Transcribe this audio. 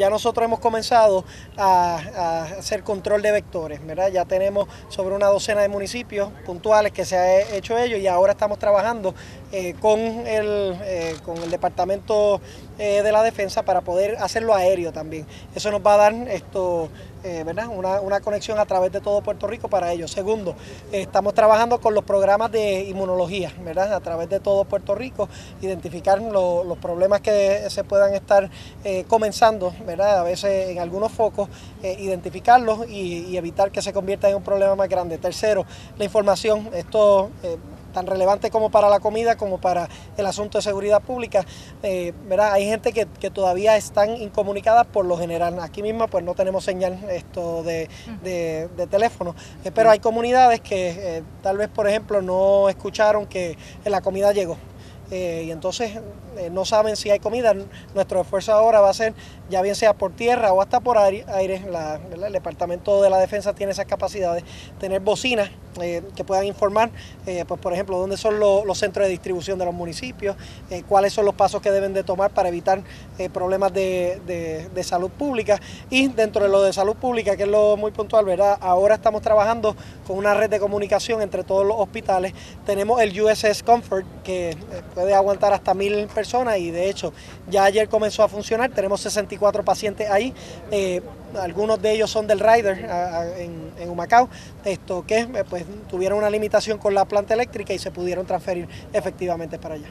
ya nosotros hemos comenzado a, hacer control de vectores, ¿verdad? Ya tenemos sobre una docena de municipios puntuales que se ha hecho ello y ahora estamos trabajando eh, con, el, eh, con el Departamento eh, de la Defensa para poder hacerlo aéreo también. Eso nos va a dar esto, ¿verdad? Una, una, conexión a través de todo Puerto Rico para ello. Segundo, estamos trabajando con los programas de inmunología, ¿verdad? A través de todo Puerto Rico, identificar los problemas que se puedan estar comenzando, ¿verdad? A veces en algunos focos, identificarlos y, y, evitar que se convierta en un problema más grande. Tercero, la información. Esto tan relevante como para la comida como para el asunto de seguridad pública. Eh, ¿verdad? Hay gente que, todavía están incomunicadas por lo general. Aquí mismo pues no tenemos señal esto de, teléfono, eh, pero hay comunidades que eh, tal vez por ejemplo no escucharon que la comida llegó. y entonces no saben si hay comida. Nuestro esfuerzo ahora va a ser, ya bien sea por tierra o hasta por aire, el Departamento de la Defensa tiene esas capacidades, tener bocinas eh, que puedan informar, eh, pues por ejemplo, dónde son los centros de distribución de los municipios, eh, cuáles son los pasos que deben de tomar para evitar problemas de, salud pública y dentro de lo de salud pública, que es lo muy puntual, ¿verdad? Ahora estamos trabajando con una red de comunicación entre todos los hospitales. Tenemos el USS Comfort que puede aguantar hasta mil personas y de hecho ya ayer comenzó a funcionar, tenemos 64 pacientes ahí algunos de ellos son del Rider en, en, Humacao, esto que pues tuvieron una limitación con la planta eléctrica y se pudieron transferir efectivamente para allá.